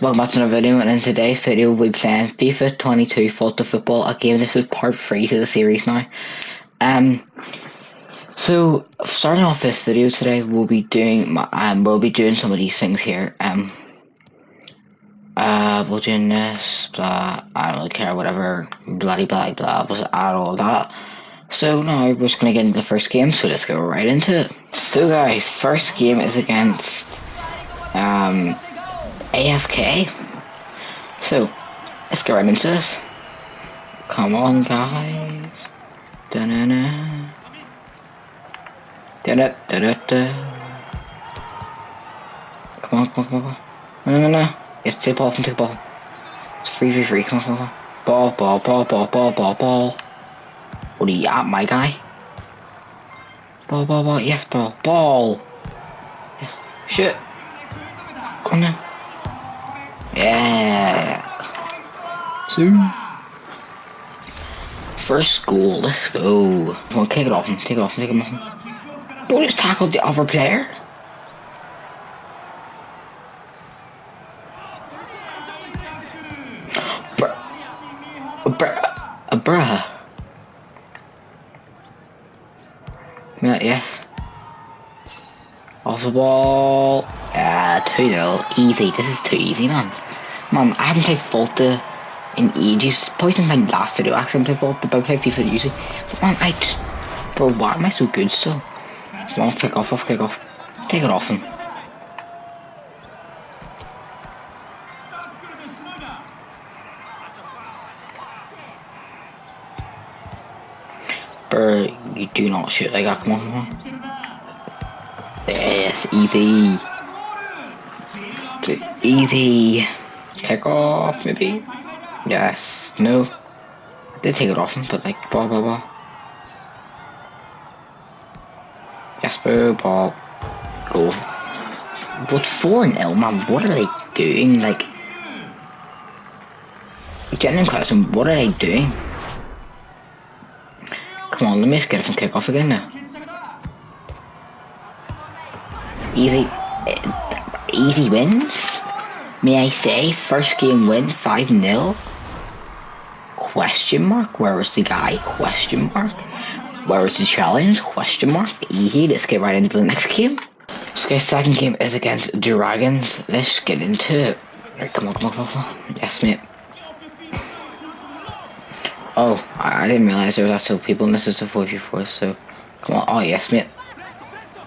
welcome back to another video and in today's video we'll be playing FIFA 22 Volta Football, a game this is part 3 to the series now. Um, so starting off this video today we'll be doing my, um, we'll be doing some of these things here. Um, uh, we're doing this, blah, I don't really care, whatever, bloody blah blah, blah, add all that. So now we're just gonna get into the first game, so let's go right into it. So guys, first game is against, um, ASK. So, let's get right into this. Come on, guys. Da na na. Da da da da da. Come on, come on, come on. No, no, no. Yes, take the ball from take the ball. It's free, free, free. Come on, come on, come on. Ball, ball, ball, ball, ball, ball, ball. What are you at, my guy? Ball, ball, ball. Yes, ball. Ball. Yes. Shit. Come on now. Yeah. Soon. First school, let's go. Come on, take it off him, take it off him, take it off. Don't just tackle the other player. Bruh. Bruh. Bruh. Yeah, yes. Off the ball. Ah, 2 0. Easy. This is too easy, man. Man, I haven't played Volta in ages. Probably since my last video. Actually, I haven't played Volta, but I play FIFA usually. But man, I just. Bro, why am I so good still? Come on, kick off, off, kick off. Take it off him. Bro, you do not shoot like that. Come on, come on. Yes, easy. Easy. Kick off, maybe. Yes. No. I did take it off him, but like, ball, ball. Yes, bro, ball. Go. But 4 0, man, what are they doing? Like, genuine question, what are they doing? Come on, let me just get it from kick off again now. Easy. Easy wins? May I say, first game win, 5-0? Question mark? Where was the guy? Question mark? Where was the challenge? Question mark? Easy, let's get right into the next game. So guys, second game is against Dragons. Let's get into it. Right, come on, come on, come on, come on. Yes, mate. Oh, I, I didn't realize there was also people in this is a 4v4, so... Come on, oh yes, mate.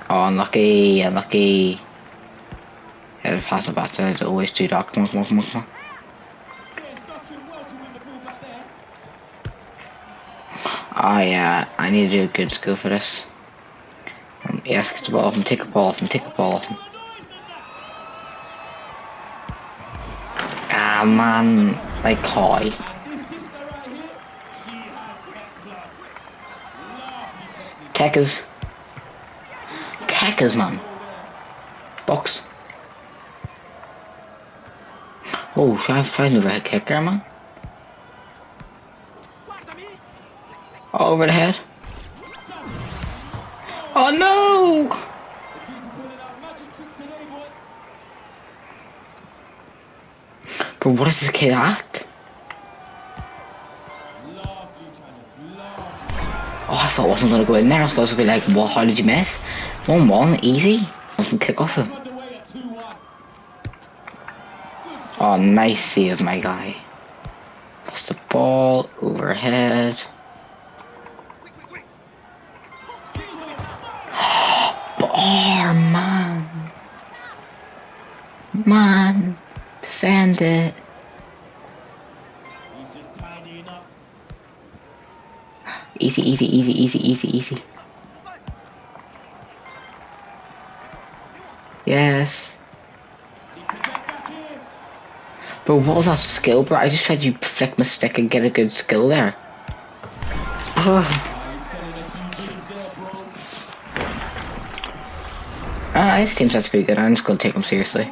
Oh, unlucky, unlucky. Yeah, the pass my backside, always do that. Come on, come on, come on, come on. Oh yeah, I need to do a good skill for this. Um, yes, get the ball off him, take the ball off him, take the ball off him. Ah man, like Koi. Techers. Techers, man. Box. Oh, should I find the red kicker, man? Over the head. Oh no! But what is this kid at? Oh, I thought I wasn't gonna go in there. I was supposed to be like, what? How did you miss? One one, easy. I can kick off him. Oh, nice save, my guy. Pass the ball overhead. Easy, easy, easy, easy, easy, easy. Yes. Bro, what was that skill, bro? I just tried to flick my stick and get a good skill there. Ah, this team sounds pretty good. I'm just gonna take them seriously.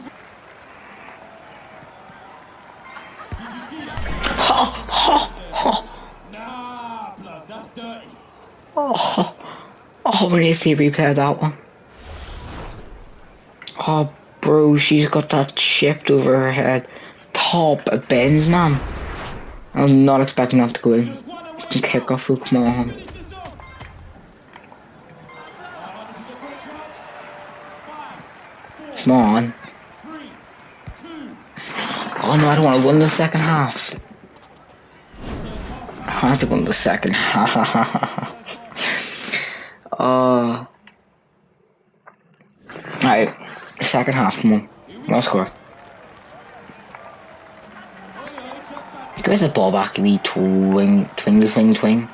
We need to see replay that one. Oh, bro, she's got that chipped over her head. top of bends, man. I was not expecting that to go in. Kick off, come on. Come on. Oh no, I don't want to win the second half. I have to win the second half. Uh, Alright, second half, come on. Score. Give us the ball back, wee twing, twing, twing, twing.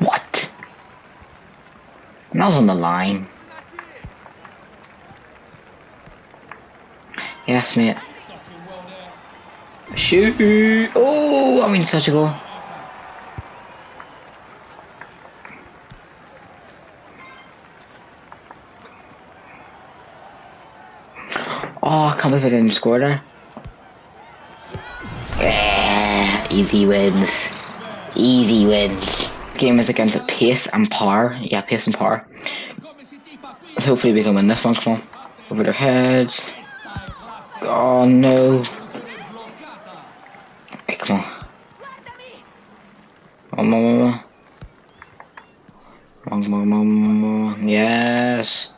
What? And that was on the line. Yes, mate. Shoot! Oh, I mean, such a goal. Oh, I can't believe I didn't score there. Yeah, easy wins. Easy wins. Game is against pace and power. Yeah, pace and power. So hopefully we can win this one. Come on. Over their heads. Oh no. Hey, come on. Come on, come on, come on. Yes.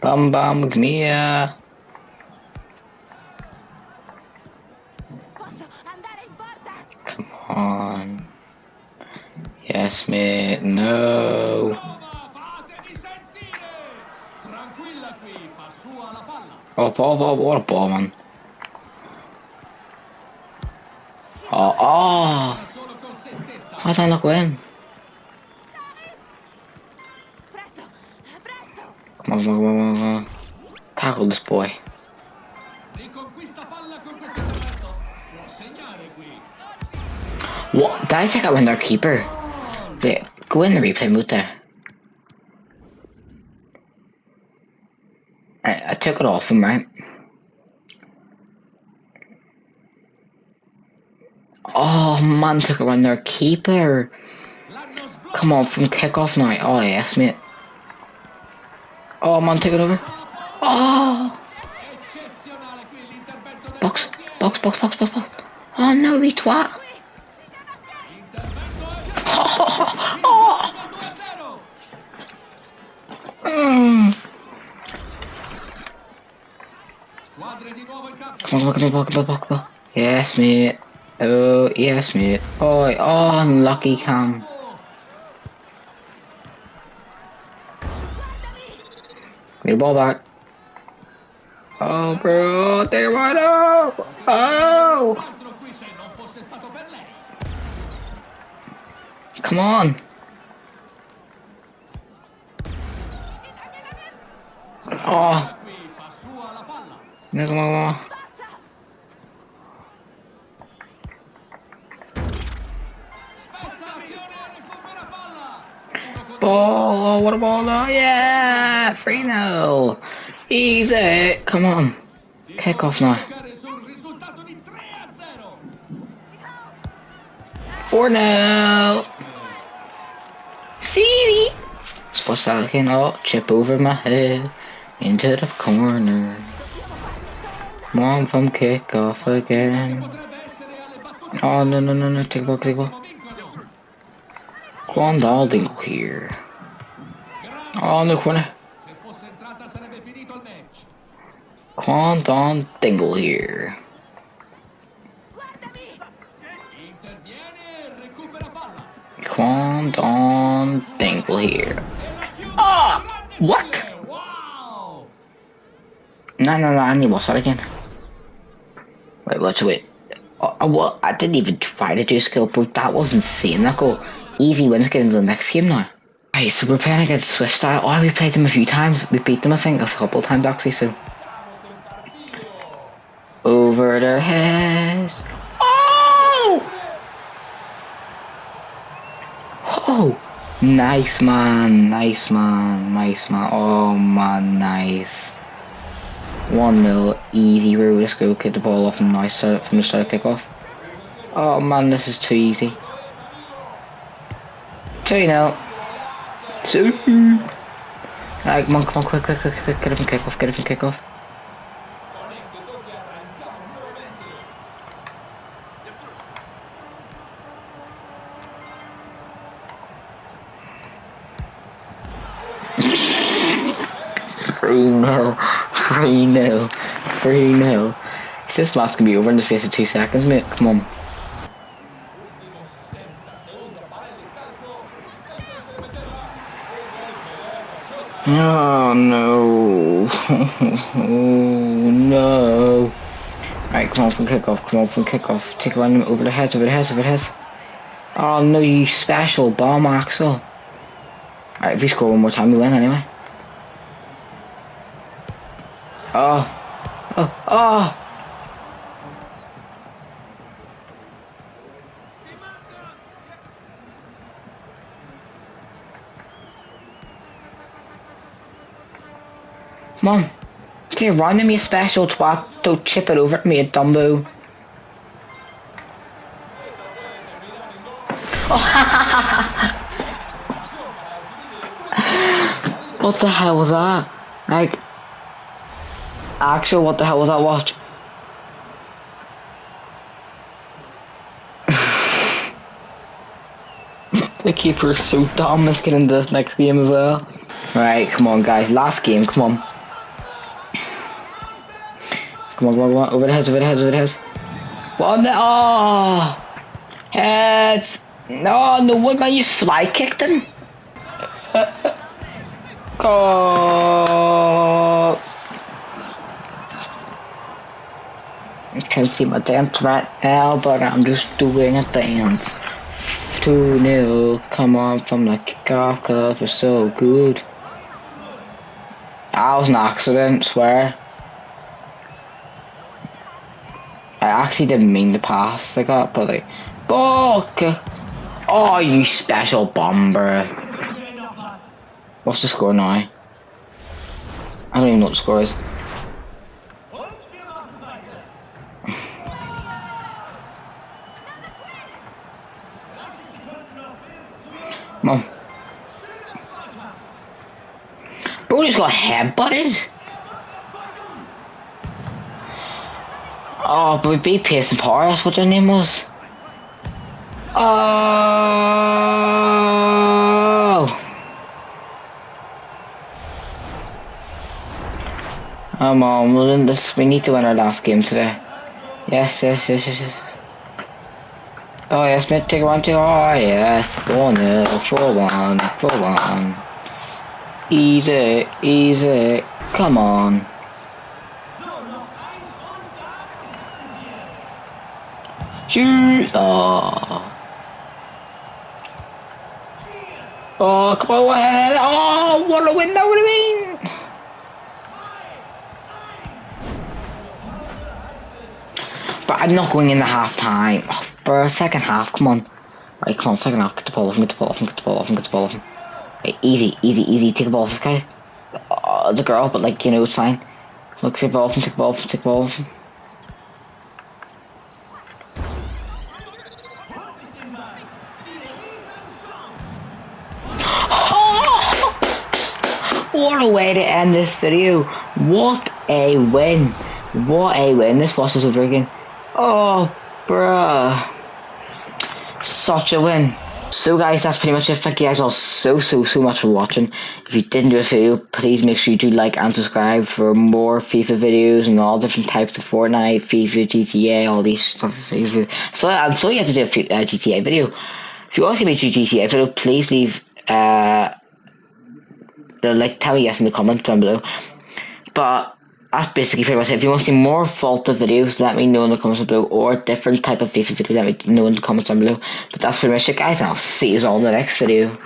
Bam bam, come oh. How did I not go in? Come on, come on, come on, come on. Tackle this boy. What? Did I went their keeper? Go in the replay mode there. I, I took it off him, right? Oh man, took it when their keeper. Come on, from kickoff now. Oh yes, mate. Oh man, took it over. Oh. Box, box, box, box, box, box. Oh no, we twat. Come on, come on, come on, come on, come on. Yes, mate. Oh, yes, mate. Oh, oh, unlucky cam. Give ball back. Oh, bro, they went up. Oh. Come on. Oh. On. Ball, what a ball, oh, yeah, 3 0. Easy, come on. Kick off now. 4 0. See? What's that looking? Oh, chip over my head into the corner. Mom from kick off again. Oh, no, no, no, no, take ball, take ball. Quandalding here. Oh, no corner. Quandale Dingle here. Quandale Dingle here. Ah! Oh, what? No, no, no, I need what's that again? Wait, wait, wait. Oh, well, I didn't even try to do skill, but that was insane. That goal. Easy wins get into the next game now. Right, so we're playing against Swift Style. Oh, we played them a few times. We beat them, I think, a couple times actually, so. Over their heads. Oh! Oh! Nice, man. Nice, man. Nice, man. Oh, man. Nice. 1 0. Easy road. Let's go. Get the ball off and nice start from the start of kickoff. Oh, man. This is too easy. Two now. Two. Alright, come on, come on, quick, quick, quick, quick, get it from kickoff, get it from kickoff. nil. 3 nil. 3 nil. This match can be over in the space of two seconds, mate. Come on. Oh no. oh no. Alright, come on from kickoff, come on from kickoff. Take one over the heads, over the heads, over the heads. Oh no, you special bomb Axel. Alright, if we score one more time, we win anyway. Oh. Oh. Oh. Mom, can you run me a special twat? Don't chip it over to me, a Dumbo. what the hell was that? Like, actual, what the hell was that watch? the keeper is so dumb, let's get into this next game as well. Right, come on guys, last game, come on. Come on, come on, come on. Over the heads, over the heads, over the heads. One, oh! Ah! Heads! No, no, what man, you fly kicked him? Go! I can't see my dance right now, but I'm just doing a dance. 2 0, come on from the kickoff, cause it was so good. That was an accident, swear. I actually didn't mean to pass like that, but like, okay. oh, you special bomber. What's the score now? I don't even know what the score is. Mom. Bro just got headbutted. Oh, but we beat Pearson Power, that's what their name was. Oh! Come on. We need to win our last game today. Yes, yes, yes, yes, yes. Oh yes, mate, take one, two, oh yes, 4 0, 4 1, 4 1. Easy, easy, come on. Shoot! Oh. Oh, come on, oh, what a win that would have been! But I'm not going in the half time. Oh, for a second half, come on. Right, come on, second half, get the ball off him, get the ball off him, get the ball off him, get the ball off him. Right, easy, easy, easy, take the ball off this guy. Oh, the girl, but like, you know, it's fine. Look, take the ball off him, take the ball off him, take the ball off him. End this video. What a win. What a win. This was just a freaking... Oh, bruh. Such a win. So guys, that's pretty much it. Thank you guys all so, so, so much for watching. If you did enjoy this video, please make sure you do like and subscribe for more FIFA videos and all different types of Fortnite, FIFA, GTA, all these stuff. So I'm still yet to do a uh, GTA video. If you want to see me do GTA video, please leave... Uh, like tell me yes in the comments down below. But that's basically pretty much it. If you want to see more Volta videos, let me know in the comments below, or different type of FIFA videos, let me know in the comments down below. But that's pretty much it, guys. I'll see you all in the next video.